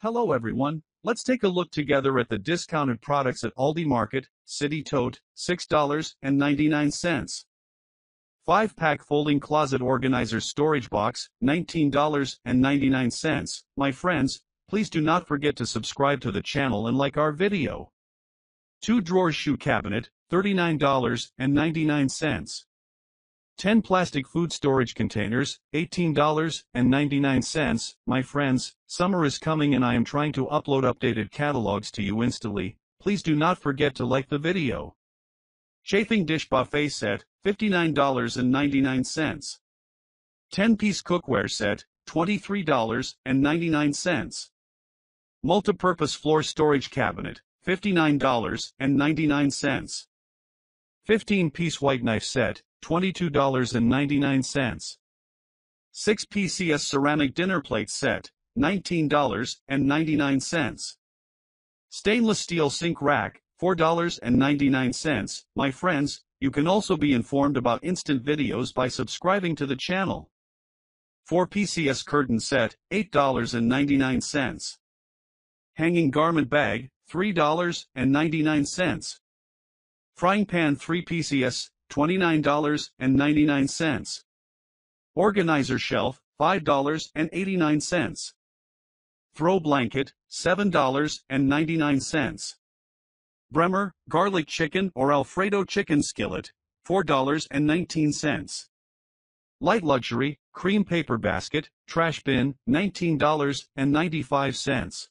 Hello everyone, let's take a look together at the discounted products at Aldi Market, City Tote, $6.99. 5-pack folding closet organizer storage box, $19.99. My friends, please do not forget to subscribe to the channel and like our video. 2 drawer shoe cabinet, $39.99. 10 plastic food storage containers, $18.99. My friends, summer is coming and I am trying to upload updated catalogs to you instantly. Please do not forget to like the video. Chafing dish buffet set, $59.99. 10-piece cookware set, $23.99. Multipurpose floor storage cabinet, $59.99. 15-piece white knife set, $22.99. 6 PCS ceramic dinner plate set, $19.99. Stainless steel sink rack, $4.99. My friends, you can also be informed about instant videos by subscribing to the channel. 4 PCS curtain set, $8.99. Hanging garment bag, $3.99. Frying pan 3 PCS, $29.99. Organizer shelf, $5.89. Throw blanket, $7.99. Bremer, garlic chicken or Alfredo chicken skillet, $4.19. Light luxury, cream paper basket, trash bin, $19.95.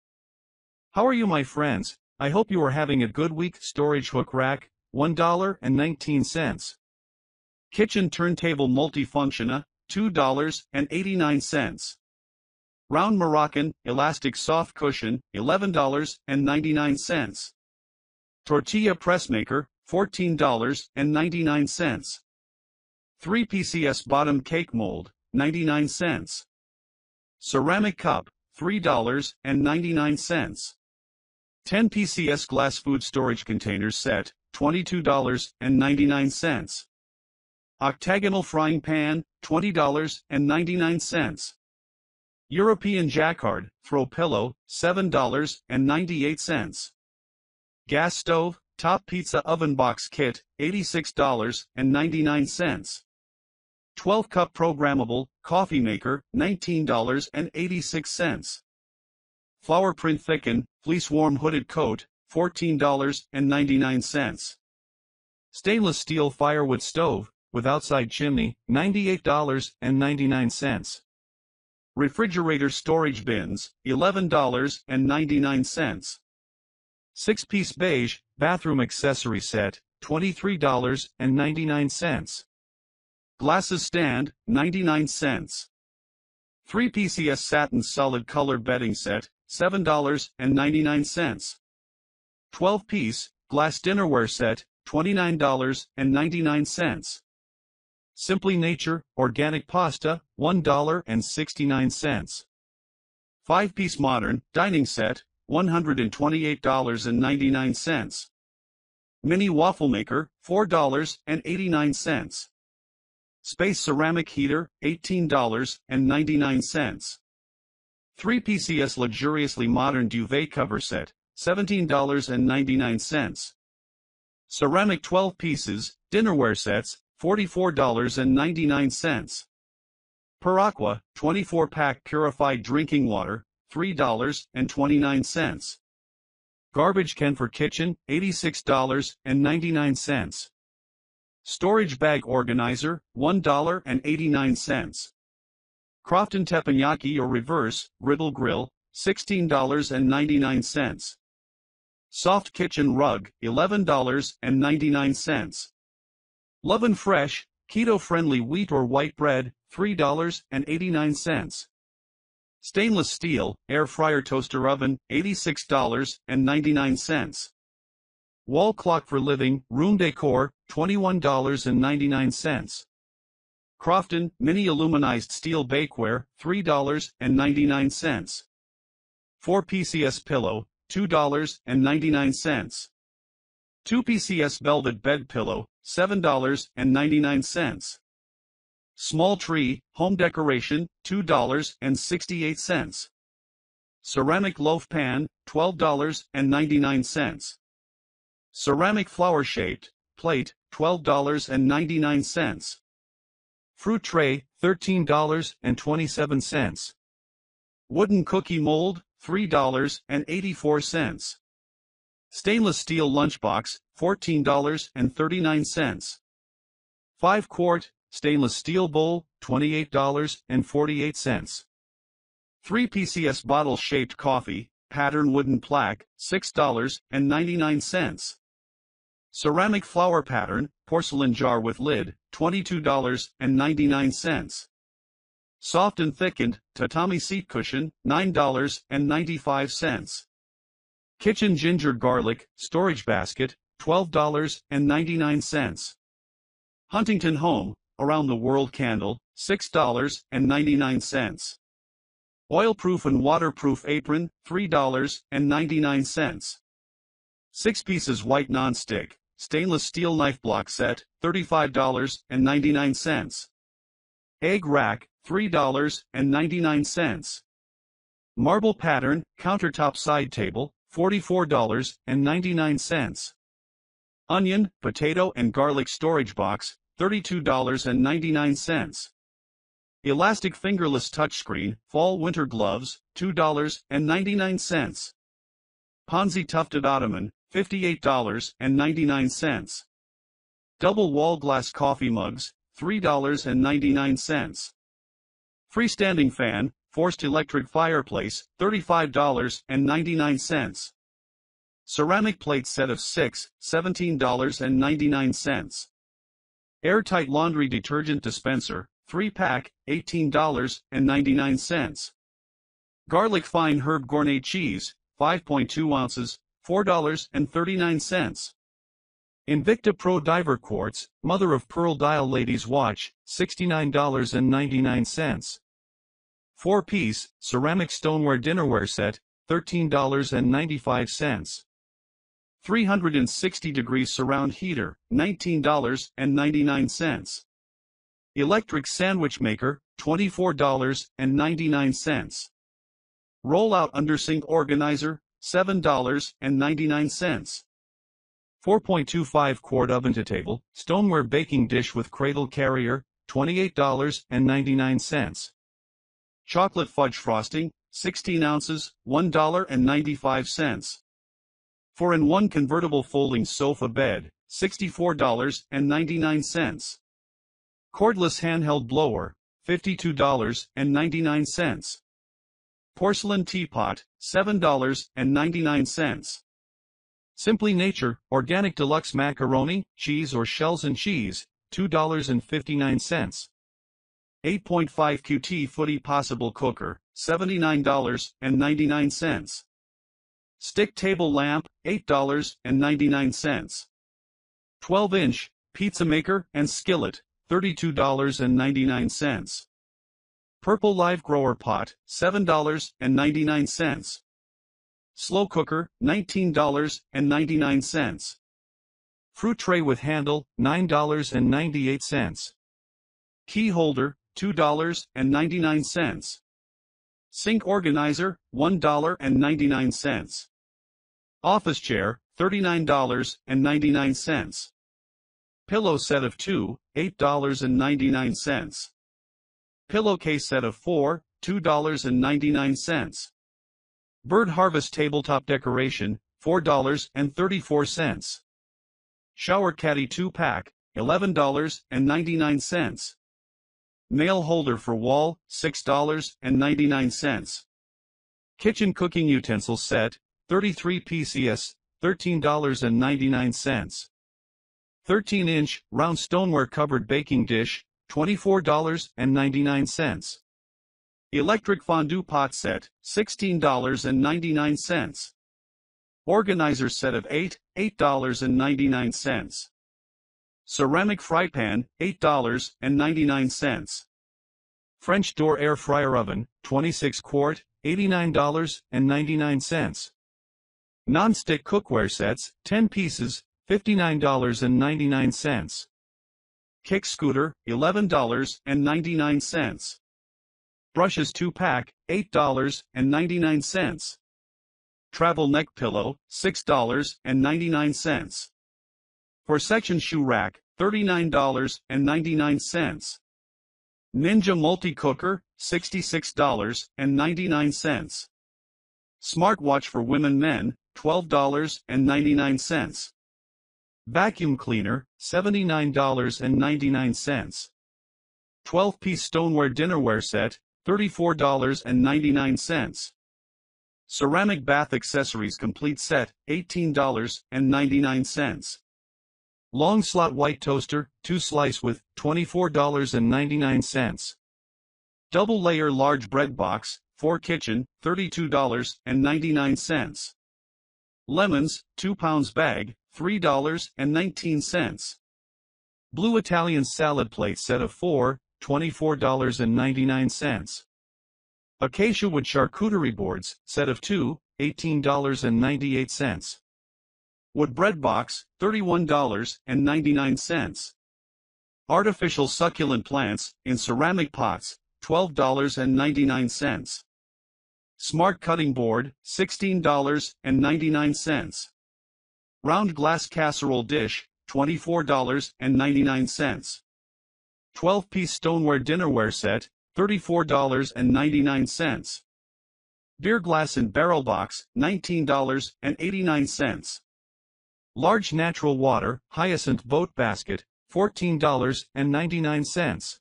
How are you my friends? I hope you are having a good week. Storage hook rack, $1.19. Kitchen turntable multifunctiona, $2.89. Round Moroccan, elastic soft cushion, $11.99. Tortilla pressmaker, $14.99. 3 PCS bottom cake mold, 99 cents. Ceramic cup, $3.99. 10 PCS glass food storage containers set, $22.99. Octagonal frying pan, $20.99. European jacquard, throw pillow, $7.98. Gas stove, top pizza oven box kit, $86.99. 12 cup programmable, coffee maker, $19.86. Flower print thicken, fleece warm hooded coat, $14.99. Stainless steel firewood stove, with outside chimney, $98.99. Refrigerator storage bins, $11.99. 6-piece beige, bathroom accessory set, $23.99. Glasses stand, 99 cents. 3 PCS satin solid color bedding set, $7.99. 12 piece, glass dinnerware set, $29.99. Simply Nature, organic pasta, $1.69. 5-piece modern, dining set, $128.99. Mini waffle maker, $4.89. Space ceramic heater, $18.99. 3 PCS luxuriously modern duvet cover set, $17.99. Ceramic 12 pieces, dinnerware sets, $44.99. PurAqua, 24-pack purified drinking water, $3.29. Garbage can for kitchen, $86.99. Storage bag organizer, $1.89. Crofton teppanyaki or reverse, griddle grill, $16.99. Soft kitchen rug, $11.99. L'oven Fresh, keto-friendly wheat or white bread, $3.89. Stainless steel, air fryer toaster oven, $86.99. Wall clock for living, room decor, $21.99. Crofton, mini aluminized steel bakeware, $3.99. 4 PCS pillow, $2.99. 2 PCS velvet bed pillow, $7.99. Small tree, home decoration, $2.68. ceramic loaf pan, $12.99. Ceramic flower-shaped plate, $12.99. Fruit tray, $13.27. Wooden cookie mold, $3.84. Stainless steel lunchbox, $14.39. 5 quart, stainless steel bowl, $28.48. 3 PCS bottle-shaped coffee, pattern wooden plaque, $6.99. Ceramic flower pattern, porcelain jar with lid, $22.99. Soft and thickened, tatami seat cushion, $9.95. Kitchen ginger garlic, storage basket, $12.99. Huntington Home, Around the World candle, $6.99. Oil-proof and waterproof apron, $3.99. 6 pieces white non-stick, stainless steel knife block set, $35.99. Egg rack, $3.99. Marble pattern, countertop side table, $44.99. Onion, potato and garlic storage box, $32.99. Elastic fingerless touchscreen, fall-winter gloves, $2.99. Ponzi tufted ottoman, $58.99. Double wall glass coffee mugs, $3.99. Freestanding fan, forced electric fireplace, $35.99. Ceramic plate set of 6, $17.99. Airtight laundry detergent dispenser, 3-pack, $18.99. Garlic fine herb gourmet cheese, 5.2 ounces, $4.39. Invicta Pro Diver Quartz, Mother of Pearl Dial Ladies Watch, $69.99. 4-piece, ceramic stoneware dinnerware set, $13.95. 360 degrees surround heater, $19.99. Electric sandwich maker, $24.99. Rollout undersink organizer, $7.99. 4.25 quart oven to table, stoneware baking dish with cradle carrier, $28.99. Chocolate fudge frosting, 16 ounces, $1.95. 4-in-1 convertible folding sofa bed, $64.99. Cordless handheld blower, $52.99. Porcelain teapot, $7.99. Simply Nature, Organic Deluxe Macaroni, Cheese or Shells and Cheese, $2.59. 8.5 QT Footy Possible Cooker, $79.99. Stick Table Lamp, $8.99. 12-inch, Pizza Maker and Skillet, $32.99. Purple Live Grower Pot, $7.99. Slow Cooker, $19.99. Fruit Tray with Handle, $9.98. Key Holder, $2.99. Sink Organizer, $1.99. Office Chair, $39.99. Pillow set of 2, $8.99. Pillowcase set of 4, $2.99. Bird Harvest Tabletop Decoration, $4.34. Shower Caddy 2-pack, $11.99. Nail holder for wall, $6.99. Kitchen cooking utensil set, 33 PCS, $13.99. 13-inch, round stoneware covered baking dish, $24.99. Electric fondue pot set, $16.99. Organizer set of 8, $8.99. Ceramic fry pan, $8.99. French door air fryer oven, 26 quart, $89.99. Non-stick cookware sets, 10 pieces, $59.99. Kick scooter, $11.99. Brushes 2-pack, $8.99. Travel neck pillow, $6.99. For section shoe rack, $39.99. Ninja multi-cooker, $66.99. Smartwatch for women men, $12.99. Vacuum cleaner, $79.99. 12-piece stoneware dinnerware set, $34.99. Ceramic bath accessories complete set, $18.99. Long slot white toaster, 2 slice with, $24.99. Double layer large bread box, 4 kitchen, $32.99. Lemons, 2 pounds bag, $3.19. Blue Italian salad plate set of 4, $24.99. Acacia wood charcuterie boards, set of 2, $18.98. Wood bread box, $31.99. Artificial succulent plants, in ceramic pots, $12.99. Smart cutting board, $16.99. Round glass casserole dish, $24.99. 12-piece stoneware dinnerware set, $34.99. Beer glass and barrel box, $19.89. Large natural water, hyacinth boat basket, $14.99.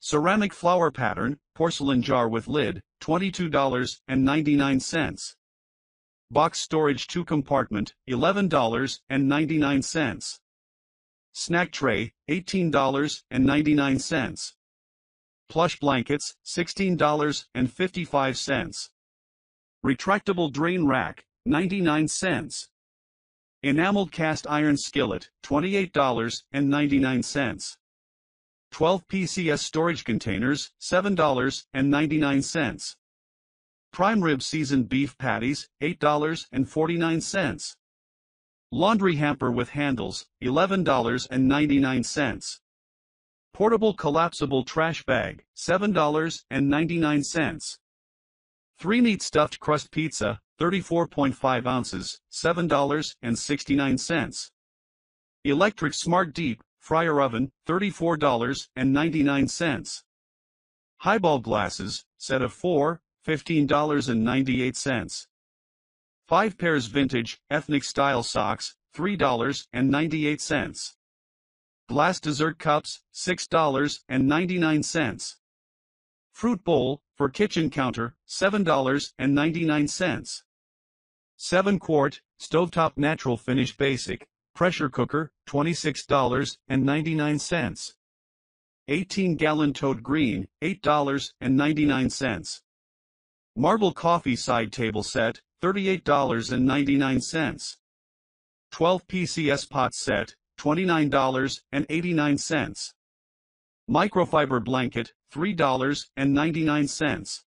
Ceramic flower pattern, porcelain jar with lid, $22.99. Box storage 2 compartment, $11.99. Snack tray, $18.99. Plush blankets, $16.55. Retractable drain rack, 99 cents. Enameled cast iron skillet, $28.99. 12 PCS storage containers, $7.99. Prime rib seasoned beef patties, $8.49. Laundry hamper with handles, $11.99. Portable collapsible trash bag, $7.99. 3 neat stuffed crust pizza, 34.5 ounces, $7.69. Electric Smart Deep Fryer Oven, $34.99. Highball glasses, set of 4, $15.98. 5 pairs vintage, ethnic style socks, $3.98. Glass dessert cups, $6.99. Fruit bowl, for kitchen counter, $7.99. 7 quart, stovetop natural finish basic, pressure cooker, $26.99. 18 gallon toad green, $8.99. Marble coffee side table set, $38.99. 12 PCS pot set, $29.89. Microfiber blanket, $3.99.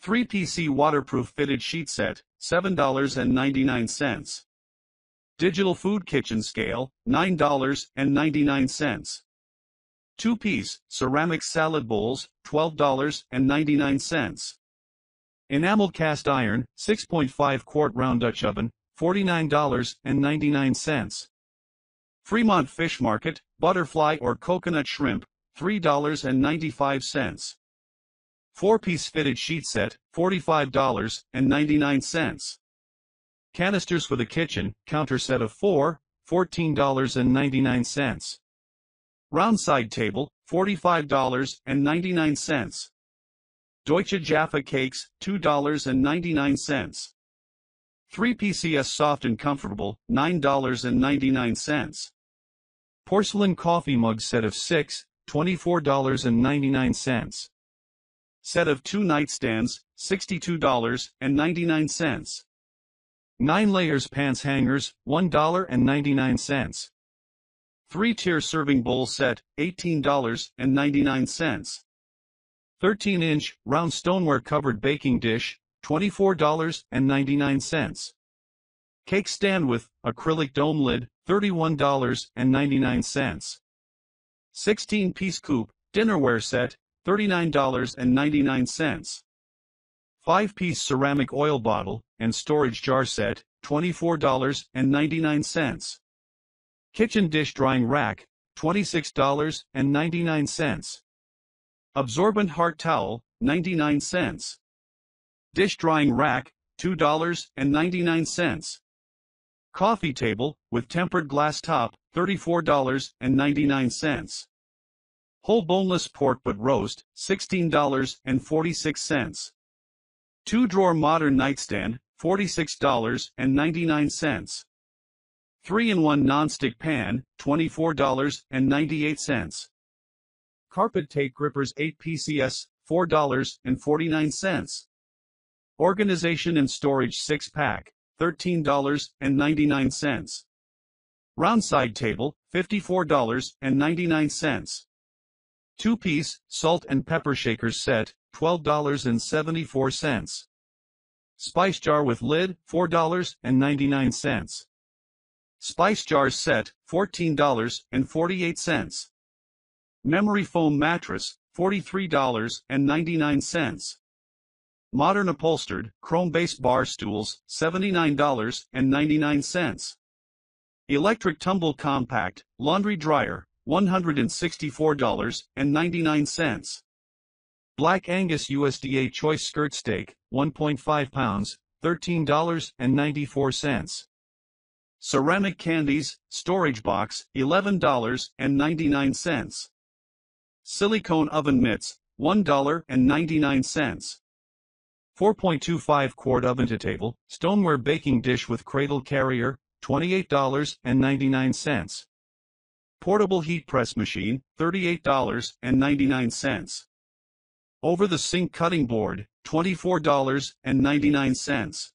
3 PC waterproof fitted sheet set, $7.99. Digital food kitchen scale, $9.99. 2-piece ceramic salad bowls, $12.99. Enamel cast iron, 6.5 quart round Dutch oven, $49.99. Fremont Fish Market, butterfly or coconut shrimp, $3.95. 4-piece fitted sheet set, $45.99. Canisters for the kitchen, counter set of 4, $14.99. Round side table, $45.99. Deutsche Jaffa cakes, $2.99. 3 PCS soft and comfortable, $9.99. Porcelain coffee mug set of 6, $24.99. Set of 2 nightstands, $62.99. 9 layers pants hangers, $1.99. 3-tier serving bowl set, $18.99. 13-inch, round stoneware covered baking dish, $24.99. Cake stand with, acrylic dome lid, $31.99. 16-piece coupe, dinnerware set, $39.99. 5-piece ceramic oil bottle and storage jar set, $24.99. Kitchen dish drying rack, $26.99. Absorbent heart towel, 99 cents. Dish drying rack, $2.99. Coffee table, with tempered glass top, $34.99. Whole boneless pork butt roast, $16.46. Two-drawer modern nightstand, $46.99. 3-in-1 non-stick pan, $24.98. Carpet tape grippers 8 PCS, $4.49. Organization and storage 6-pack, $13.99. Round side table, $54.99. Two-piece, salt and pepper shakers set, $12.74. Spice jar with lid, $4.99. Spice jars set, $14.48. Memory foam mattress, $43.99. Modern upholstered, chrome-based bar stools, $79.99. Electric tumble compact, laundry dryer, $164.99. Black Angus USDA choice skirt steak, 1.5 pounds, $13.94. Ceramic candies, storage box, $11.99. Silicone oven mitts, $1.99. 4.25 quart oven to table, stoneware baking dish with cradle carrier, $28.99. Portable heat press machine, $38.99. Over the sink cutting board, $24.99.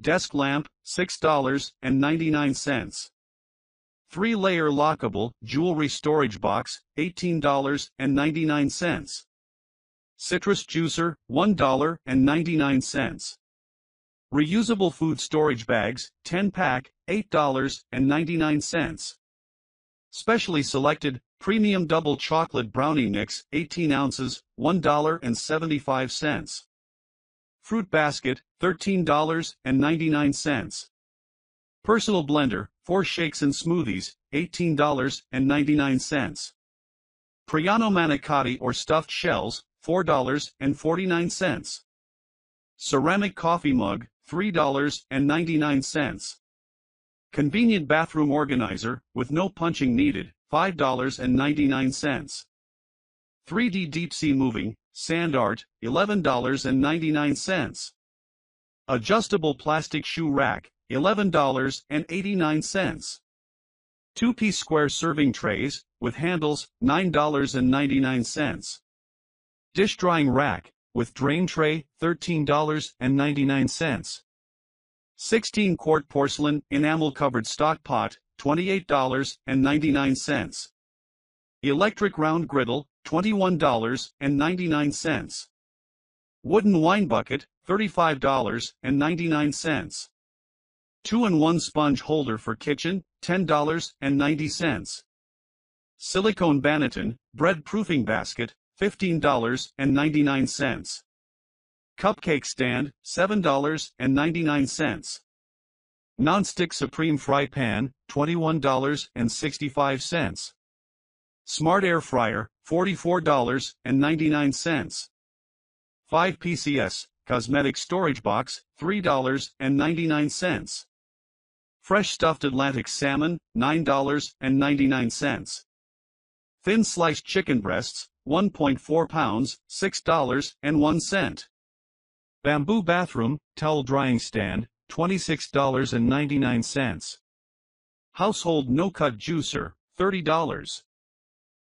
Desk lamp, $6.99. Three-layer lockable jewelry storage box, $18.99. Citrus juicer, $1.99. Reusable food storage bags, 10-pack, $8.99. Specially selected, premium double chocolate brownie mix, 18 ounces, $1.75. Fruit basket, $13.99. Personal blender, 4 shakes and smoothies, $18.99. Priano manicotti or stuffed shells, $4.49. Ceramic coffee mug, $3.99. Convenient bathroom organizer, with no punching needed, $5.99. 3D deep sea moving, sand art, $11.99. Adjustable plastic shoe rack, $11.89. Two-piece square serving trays, with handles, $9.99. Dish drying rack, with drain tray, $13.99. 16 quart porcelain enamel covered stock pot, $28.99. Electric round griddle, $21.99. Wooden wine bucket, $35.99. 2-in-1 sponge holder for kitchen, $10.90. Silicone Banneton, bread proofing basket, $15.99. Cupcake stand, $7.99. Non-stick Supreme Fry Pan, $21.65. Smart Air Fryer, $44.99. 5 PCS, Cosmetic Storage Box, $3.99. Fresh Stuffed Atlantic Salmon, $9.99. Thin Sliced Chicken Breasts, 1.4 pounds, $6.01. Bamboo Bathroom, Towel Drying Stand, $26.99. Household No-Cut Juicer, $30.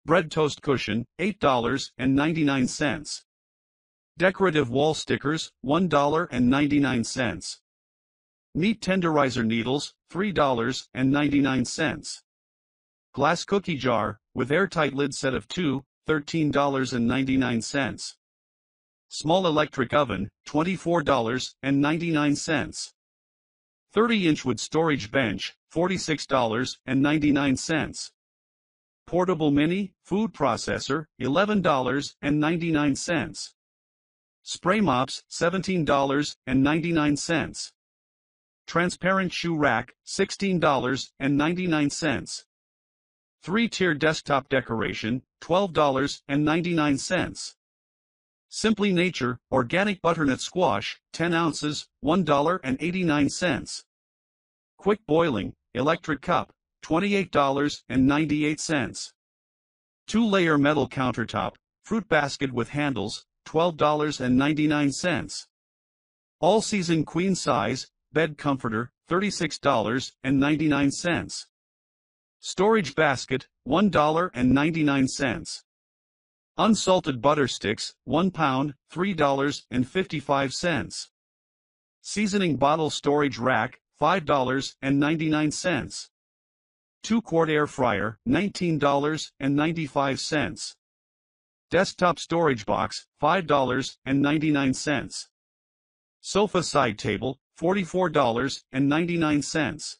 Bread Toast Cushion, $8.99. Decorative Wall Stickers, $1.99. Meat Tenderizer Needles, $3.99. Glass Cookie Jar, with airtight lid set of 2, $13.99. Small electric oven, $24.99. 30-inch wood storage bench, $46.99. Portable Mini, Food Processor, $11.99. Spray Mops, $17.99. Transparent Shoe Rack, $16.99. Three-tier desktop decoration, $12.99. Simply Nature, Organic Butternut Squash, 10 ounces, $1.89. Quick Boiling, Electric Cup, $28.98. Two-layer metal countertop, fruit basket with handles, $12.99. All-season queen size, bed comforter, $36.99. Storage basket, $1.99. Unsalted butter sticks, 1 pound, $3.55. Seasoning bottle storage rack, $5.99. 2-quart air fryer, $19.95. Desktop storage box, $5.99. Sofa side table, $44.99.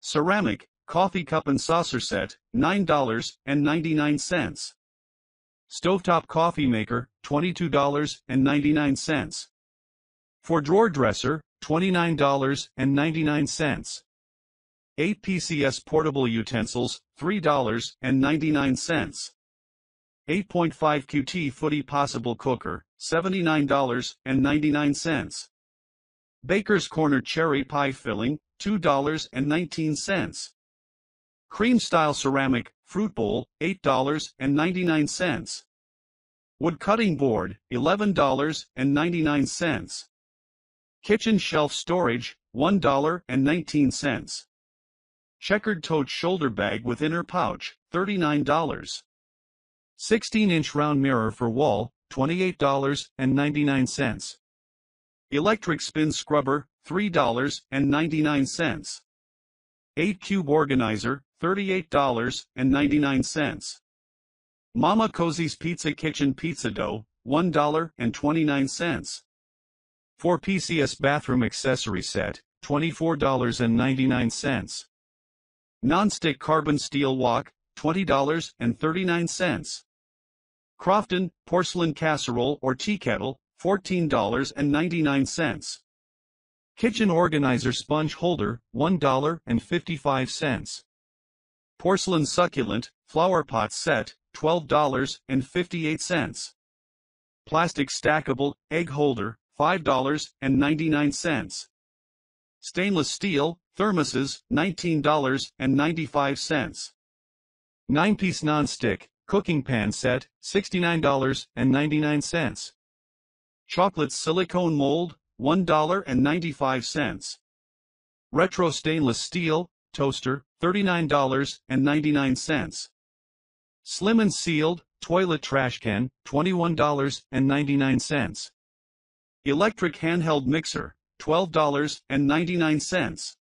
Ceramic, coffee cup and saucer set, $9.99. Stovetop coffee maker, $22.99. For drawer dresser, $29.99. 8 PCS portable utensils, $3.99. 8.5 QT footy possible cooker, $79.99. Baker's Corner cherry pie filling, $2.19. Cream style ceramic fruit bowl, $8.99. Wood cutting board, $11.99. Kitchen shelf storage, $1.19. Checkered tote shoulder bag with inner pouch, $39. 16-inch round mirror for wall, $28.99. Electric spin scrubber, $3.99. 8-cube organizer, $38.99. Mama Cozzi's Pizza Kitchen Pizza Dough, $1.29. 4 PCS Bathroom Accessory Set, $24.99. Non-stick carbon steel wok, $20.39. Crofton porcelain casserole or tea kettle, $14.99. Kitchen organizer sponge holder, $1.55. Porcelain succulent flower pot set, $12.58. Plastic stackable egg holder, $5.99. Stainless steel thermoses, $19.95. 9-piece non-stick cooking pan set, $69.99. Chocolate silicone mold, $1.95. Retro stainless steel toaster, $39.99. Slim and sealed toilet trash can, $21.99. Electric handheld mixer, $12.99.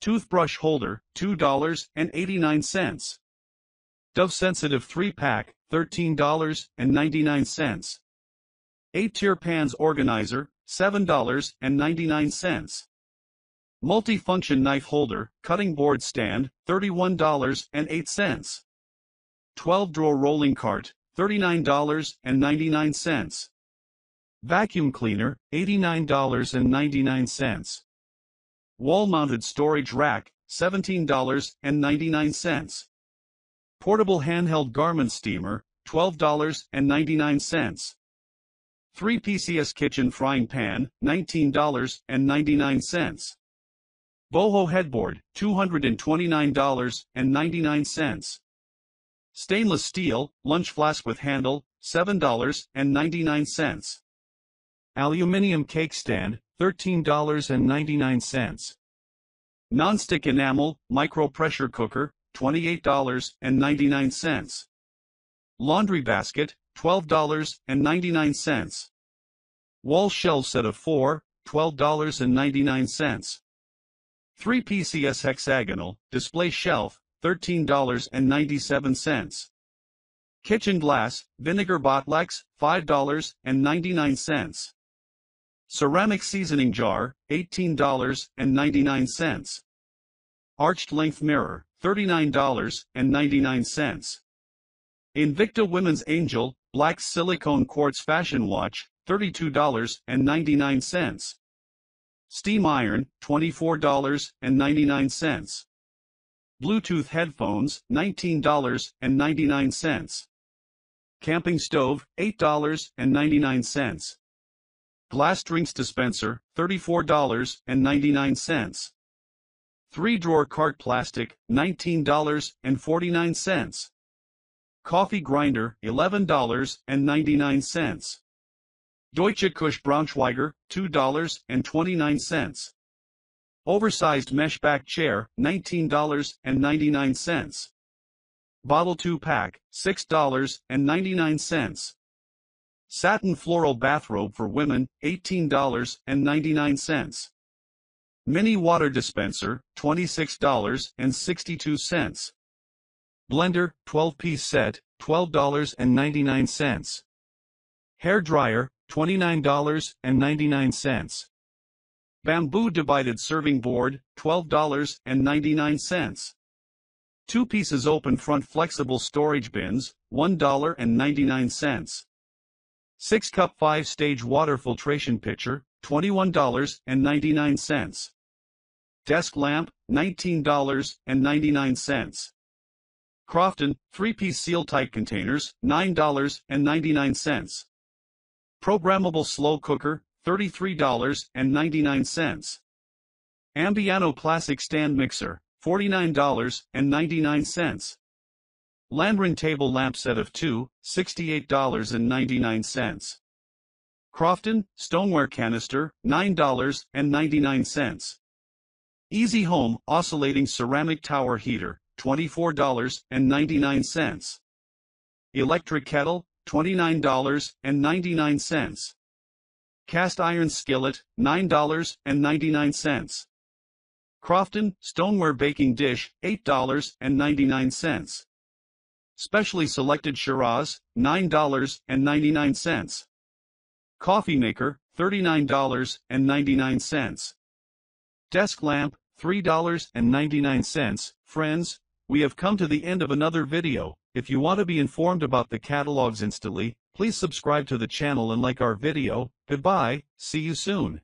Toothbrush holder, $2.89. Dove Sensitive 3-pack, $13.99. 8-tier pans organizer, $7.99. Multifunction knife holder, cutting board stand, $31.08. 12-drawer rolling cart, $39.99. Vacuum cleaner, $89.99. Wall-mounted storage rack, $17.99. Portable handheld garment steamer, $12.99. 3 PCS kitchen frying pan, $19.99. Boho headboard, $229.99. Stainless steel, lunch flask with handle, $7.99. Aluminium cake stand, $13.99. Nonstick enamel, micro pressure cooker, $28.99. Laundry basket, $12.99. Wall shelf set of 4, $12.99. 3 PCS hexagonal, display shelf, $13.97. Kitchen glass, vinegar bottlex, $5.99. Ceramic seasoning jar, $18.99. arched length mirror, $39.99. Invicta Women's Angel, black silicone quartz fashion watch, $32.99. Steam iron, $24.99. Bluetooth headphones, $19.99. Camping stove, $8.99. Glass drinks dispenser, $34.99. Three-drawer cart plastic, $19.49. Coffee grinder, $11.99. Deutsche Küche Braunschweiger, $2.29. Oversized mesh back chair, $19.99. Bottle 2 pack, $6.99. Satin floral bathrobe for women, $18.99. Mini water dispenser, $26.62. Blender, 12-piece set, $12.99. Hair dryer, $29.99. Bamboo divided serving board, $12.99. Two pieces open front flexible storage bins, $1.99. 6 cup 5 stage water filtration pitcher, $21.99. Desk lamp, $19.99. Crofton, 3-piece seal tight containers, $9.99. Programmable slow cooker, $33.99. Ambiano classic stand mixer, $49.99. Landrin table lamp set of two, $68.99. Crofton, stoneware canister, $9.99. Easy Home oscillating ceramic tower heater, $24.99. Electric kettle, $29.99. Cast iron skillet, $9.99. Crofton stoneware baking dish, $8.99. Specially selected Shiraz, $9.99. Coffee maker, $39.99. Desk lamp, $3.99. Friends, we have come to the end of another video. If you want to be informed about the catalogs instantly, please subscribe to the channel and like our video. Goodbye, see you soon.